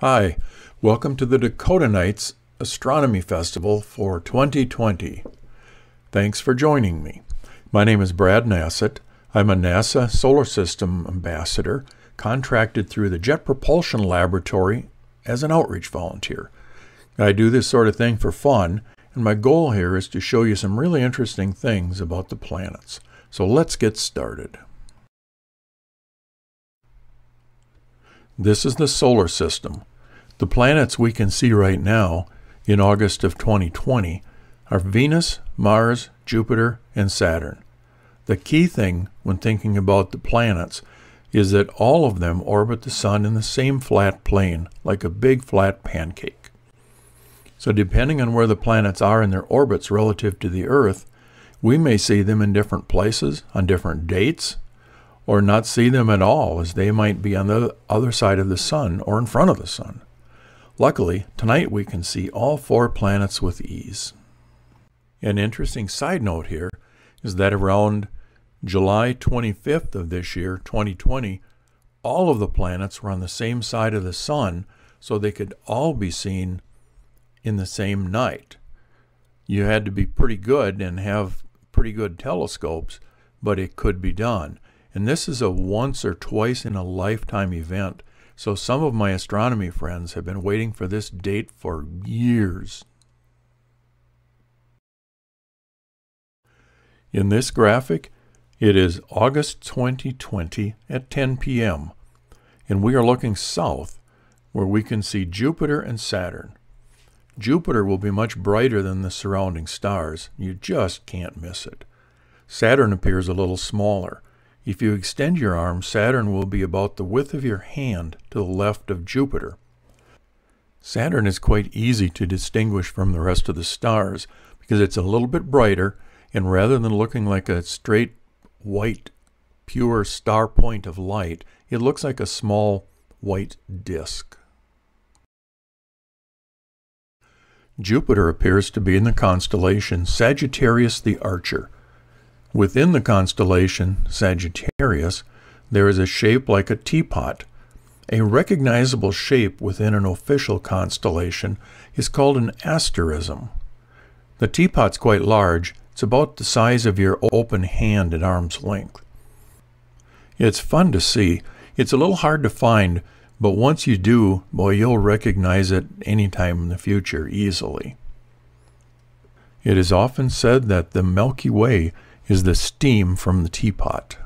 Hi, welcome to the Dakota Nights Astronomy Festival for 2020. Thanks for joining me. My name is Brad Nasset. I'm a NASA Solar System Ambassador contracted through the Jet Propulsion Laboratory as an outreach volunteer. I do this sort of thing for fun, and my goal here is to show you some really interesting things about the planets. So let's get started. This is the solar system. The planets we can see right now in August of 2020 are Venus, Mars, Jupiter, and Saturn. The key thing when thinking about the planets is that all of them orbit the Sun in the same flat plane, like a big flat pancake. So, depending on where the planets are in their orbits relative to the Earth, we may see them in different places on different dates or not see them at all, as they might be on the other side of the sun or in front of the sun. Luckily, tonight we can see all four planets with ease. An interesting side note here is that around July 25th of this year, 2020, all of the planets were on the same side of the sun, so they could all be seen in the same night. You had to be pretty good and have pretty good telescopes, but it could be done. And this is a once or twice in a lifetime event. So some of my astronomy friends have been waiting for this date for years. In this graphic, it is August 2020 at 10 p.m. And we are looking south where we can see Jupiter and Saturn. Jupiter will be much brighter than the surrounding stars. You just can't miss it. Saturn appears a little smaller. If you extend your arm, Saturn will be about the width of your hand to the left of Jupiter. Saturn is quite easy to distinguish from the rest of the stars because it's a little bit brighter, and rather than looking like a straight white, pure star point of light, it looks like a small white disk. Jupiter appears to be in the constellation Sagittarius the Archer. Within the constellation Sagittarius, there is a shape like a teapot. A recognizable shape within an official constellation is called an asterism. The teapot's quite large, it's about the size of your open hand at arm's length. It's fun to see. It's a little hard to find, but once you do, boy, you'll recognize it anytime in the future easily. It is often said that the Milky Way is the steam from the teapot.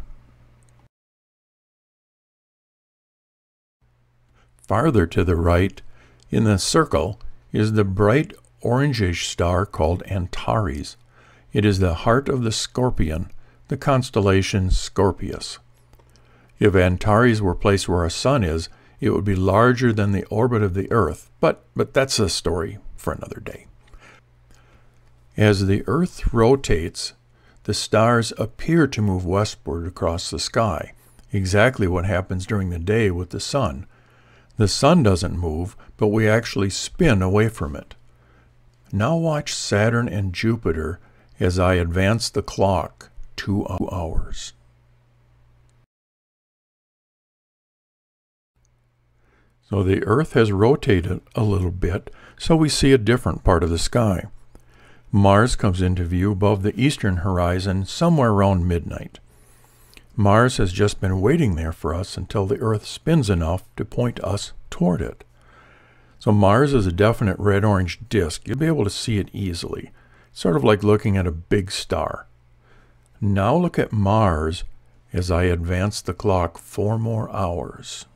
Farther to the right, in the circle, is the bright orangish star called Antares. It is the heart of the scorpion, the constellation Scorpius. If Antares were placed where our sun is, it would be larger than the orbit of the Earth, but, but that's a story for another day. As the Earth rotates, the stars appear to move westward across the sky, exactly what happens during the day with the sun. The sun doesn't move, but we actually spin away from it. Now watch Saturn and Jupiter as I advance the clock two hours. So the Earth has rotated a little bit, so we see a different part of the sky. Mars comes into view above the eastern horizon somewhere around midnight. Mars has just been waiting there for us until the Earth spins enough to point us toward it. So Mars is a definite red-orange disk. You'll be able to see it easily. Sort of like looking at a big star. Now look at Mars as I advance the clock four more hours.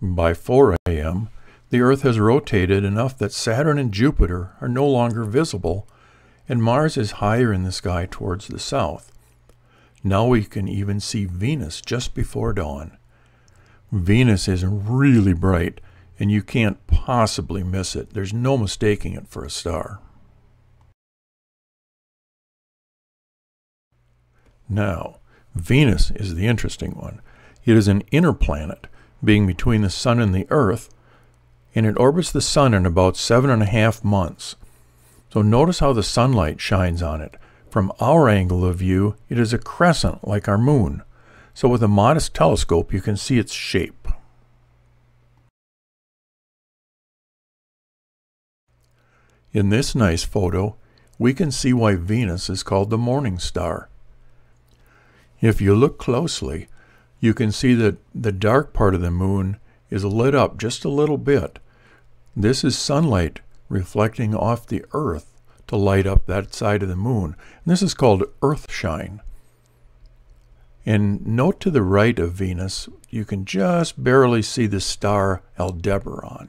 By 4 a.m., the Earth has rotated enough that Saturn and Jupiter are no longer visible, and Mars is higher in the sky towards the south. Now we can even see Venus just before dawn. Venus is really bright, and you can't possibly miss it. There's no mistaking it for a star. Now, Venus is the interesting one. It is an inner planet, being between the Sun and the Earth, and it orbits the sun in about seven and a half months. So notice how the sunlight shines on it. From our angle of view, it is a crescent like our moon. so with a modest telescope you can see its shape. In this nice photo, we can see why Venus is called the morning star. If you look closely, you can see that the dark part of the moon is lit up just a little bit. This is sunlight reflecting off the earth to light up that side of the moon. And this is called earth shine. And note to the right of Venus, you can just barely see the star Aldebaran.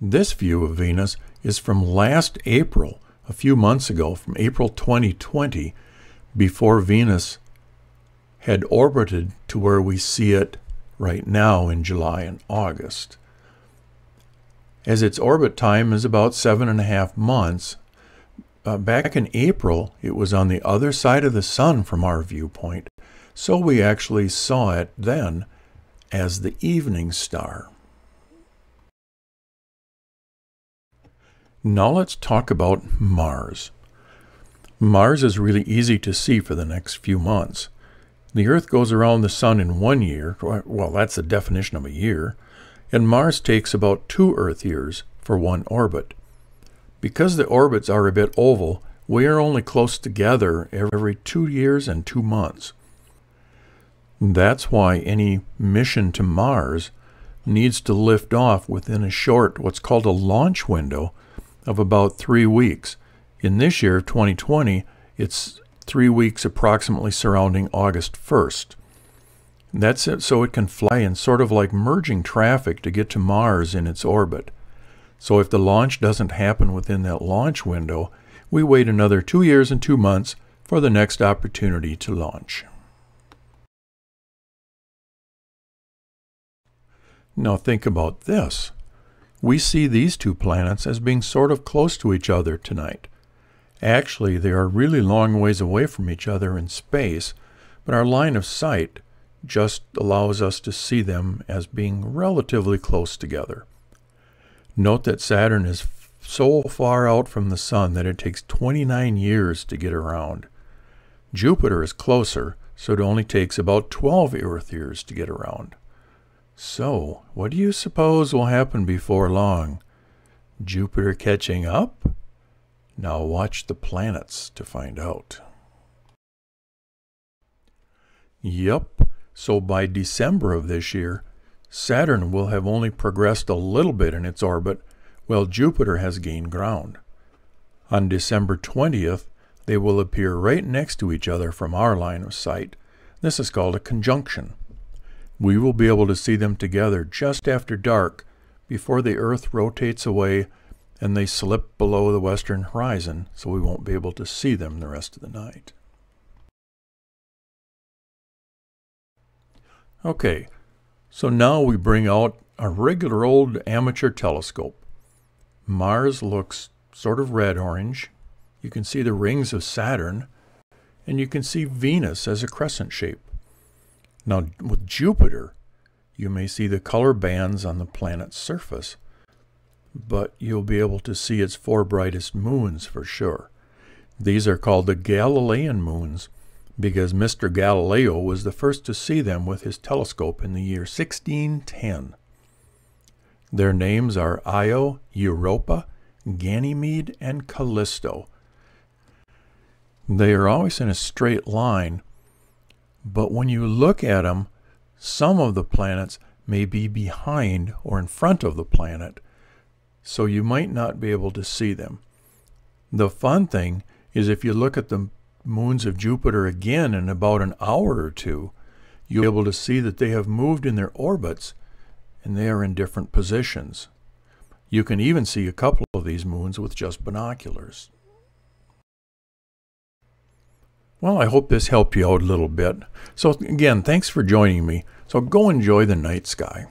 This view of Venus is from last April, a few months ago, from April 2020, before Venus had orbited to where we see it right now in July and August. As its orbit time is about seven and a half months, uh, back in April, it was on the other side of the sun from our viewpoint, so we actually saw it then as the evening star. Now let's talk about Mars. Mars is really easy to see for the next few months. The Earth goes around the Sun in one year, well, that's the definition of a year, and Mars takes about two Earth years for one orbit. Because the orbits are a bit oval, we are only close together every two years and two months. That's why any mission to Mars needs to lift off within a short, what's called a launch window, of about three weeks. In this year, 2020, it's three weeks approximately surrounding August 1st. That's it, so it can fly in sort of like merging traffic to get to Mars in its orbit. So if the launch doesn't happen within that launch window, we wait another two years and two months for the next opportunity to launch. Now think about this we see these two planets as being sort of close to each other tonight. Actually, they are really long ways away from each other in space, but our line of sight just allows us to see them as being relatively close together. Note that Saturn is so far out from the Sun that it takes 29 years to get around. Jupiter is closer, so it only takes about 12 Earth years to get around. So, what do you suppose will happen before long? Jupiter catching up? Now watch the planets to find out. Yep, so by December of this year, Saturn will have only progressed a little bit in its orbit, while Jupiter has gained ground. On December 20th, they will appear right next to each other from our line of sight. This is called a conjunction. We will be able to see them together just after dark before the Earth rotates away and they slip below the western horizon, so we won't be able to see them the rest of the night. Okay, so now we bring out a regular old amateur telescope. Mars looks sort of red-orange. You can see the rings of Saturn, and you can see Venus as a crescent shape. Now, with Jupiter, you may see the color bands on the planet's surface, but you'll be able to see its four brightest moons for sure. These are called the Galilean moons because Mr. Galileo was the first to see them with his telescope in the year 1610. Their names are Io, Europa, Ganymede, and Callisto. They are always in a straight line, but when you look at them, some of the planets may be behind or in front of the planet, so you might not be able to see them. The fun thing is if you look at the moons of Jupiter again in about an hour or two, you'll be able to see that they have moved in their orbits and they are in different positions. You can even see a couple of these moons with just binoculars. Well, I hope this helped you out a little bit. So, again, thanks for joining me. So, go enjoy the night sky.